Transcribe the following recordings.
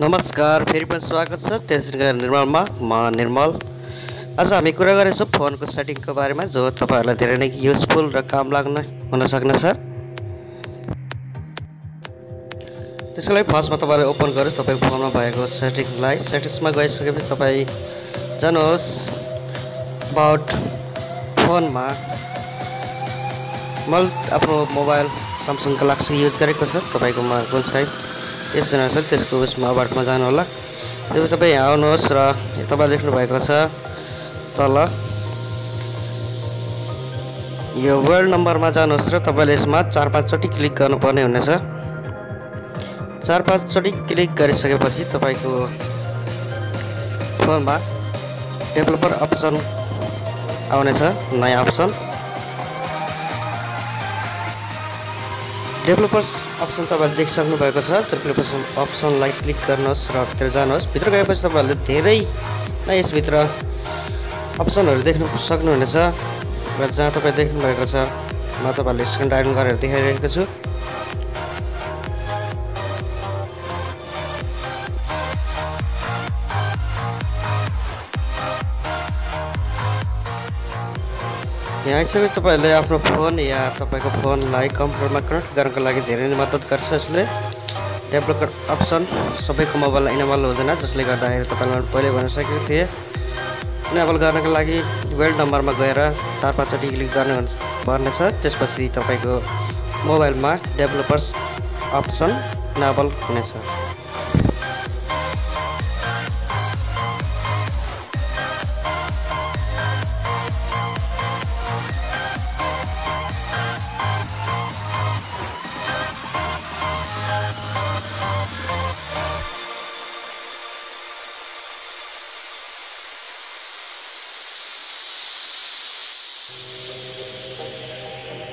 नमस्कार फेरि पनि स्वागत छ टेन्सनका निर्मलमा म निर्मल आज हामी कुरा गर्नेछौँ फोनको सेटिङको बारेमा जो तपाईँहरूलाई धेरै नै युजफुल र काम लाग्ने हुन सक्नेछ त्यसको लागि फर्स्टमा तपाईँले ओपन गर्नुहोस् तपाईँको फोनमा भएको सेटिङलाई। सेटिङ्समा गइसकेपछि तपाईँ जानुहोस्। अबाउट फोनमा मैले आफ्नो मोबाइल स्यामसङ ग्यालेक्सी युज गरेको छ तपाईँकोमा कुन चाहिँ यसजना छ त्यसको उसमा अबाउटमा जानु होला। त्यसपछि तपाईँ यहाँ आउनुहोस् र तपाईँ लेख्नु भएको छ तल। यो वर्ल्ड नम्बरमा जानुहोस् र तपाईँले यसमा चार पाँचचोटि क्लिक गर्नुपर्ने हुनेछ। चार पाँचचोटि क्लिक गरिसकेपछि तपाईँको फोनमा डेभलपर अप्सन आउनेछ नयाँ अप्सन डेभलपर्स अप्सन तपाईँले देखिसक्नु भएको छ। डेभलपर्स अप्सनलाई क्लिक गर्नुहोस् र भित्र जानुहोस्। भित्र गएपछि तपाईँहरूले धेरै नै यसभित्र अप्सनहरू देख्नु सक्नुहुनेछ र जहाँ तपाईँ देख्नु भएको छ म तपाईँहरूले स्क्रिन डाउन गरेर देखाइरहेको छु। यहाँ आइसकेपछि तपाईँहरूले आफ्नो फोन या तपाईँको फोनलाई कम्प्युटरमा कनेक्ट गर्नको लागि धेरै नै मद्दत गर्छ यसले। डेभलपर अप्सन सबैको मोबाइलमा इनेबल हुँदैन जसले गर्दाखेरि तपाईँलाई पहिले भनिसकेको थिएँ। इनेबल गर्नको लागि वेल्ड नम्बरमा गएर चार पाँचचोटि क्लिक गर्नु पर्नेछ। त्यसपछि तपाईँको मोबाइलमा डेभलपर्स अप्सन इनेबल हुनेछ।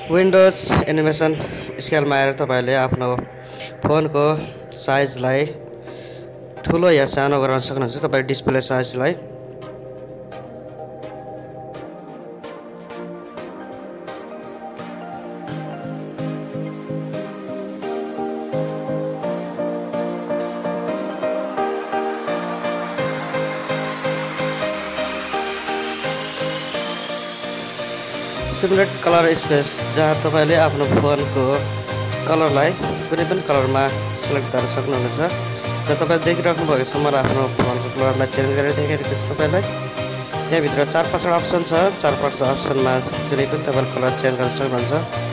विन्डोज एनिमेसन स्केलमा आएर तपाईँहरूले आफ्नो फोनको साइजलाई ठुलो या सानो गराउन सक्नुहुन्छ। तपाईँ डिस्प्ले साइजलाई सिमुलेट कलर स्पेस जहाँ तपाईँले आफ्नो फोनको कलरलाई कुनै पनि कलरमा सेलेक्ट गर्न सक्नुहुनेछ। र तपाईँ देखिराख्नु भएको छ मलाई आफ्नो फोनको कलरलाई चेन्ज गरेर देखाइदिएको छु तपाईँलाई। त्यहाँभित्र चार पाँचवटा अप्सन छ। चार पाँचवटा अप्सनमा कुनै पनि तपाईँले कलर चेन्ज गर्न सक्नुहुन्छ।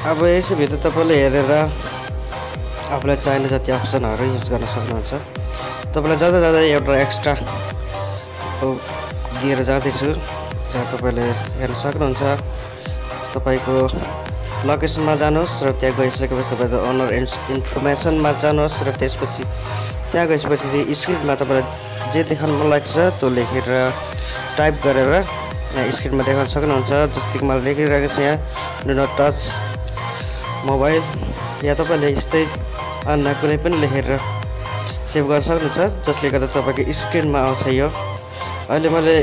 अब यसैभित्र तपाईँले हेरेर आफूलाई चाहिने जति अप्सनहरू युज गर्न सक्नुहुन्छ। तपाईँलाई जाँदा जाँदा एउटा एक्स्ट्रा दिएर जाँदैछु जहाँ तपाईँले हेर्न सक्नुहुन्छ। तपाईँको लोकेसनमा जानुहोस् र त्यहाँ गइसकेपछि तपाईँको ओनर इन्फर्मेसनमा जानुहोस् र त्यसपछि त्यहाँ गइसकेपछि चाहिँ स्क्रिनमा तपाईँलाई जे देखाउनु मन लाग्छ त्यो लेखेर टाइप गरेर यहाँ स्क्रिनमा देखाउन सक्नुहुन्छ। जस्तै कि मैले लेखिरहेको छु यहाँ डु नट टच मोबाइल या तपाईँले यस्तै अन्य कुनै पनि लेखेर सेभ गर्न सक्नुहुन्छ जसले गर्दा तपाईँको स्क्रिनमा आउँछ यो। अहिले मैले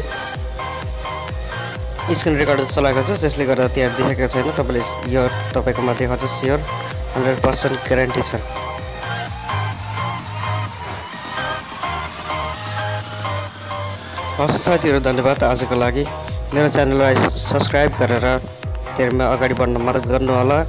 स्क्रिन रेकर्डर चलाएको छु त्यसले गर्दा त्यहाँ देखेको छैन तपाईँले यो तपाईँकोमा देखाउँछ स्योर हन्ड्रेड पर्सेन्ट ग्यारेन्टी छ। हस् साथीहरू धन्यवाद आजको लागि। मेरो च्यानललाई सब्सक्राइब गरेर त्यसमा अगाडि बढ्न मद्दत गर्नु होला